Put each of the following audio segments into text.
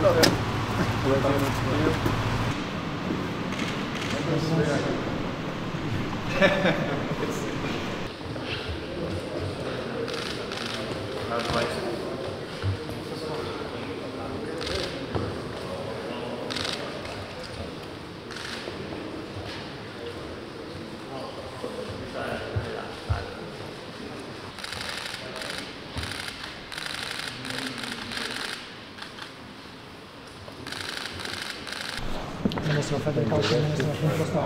How's life? Ministro Federal și ministrul a fost ăsta.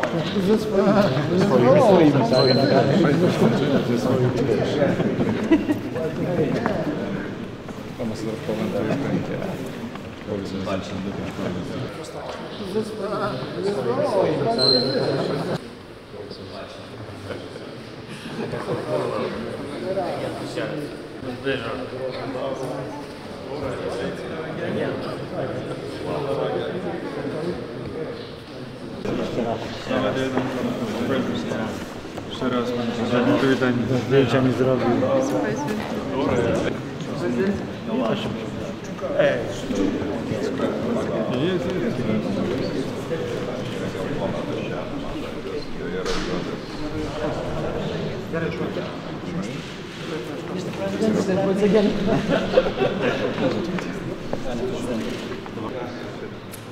Vamos dar comandă înainte. Zdržao. Ще раз вам привітання. Дякую, не зрадую.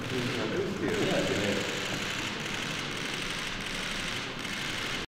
Thank you.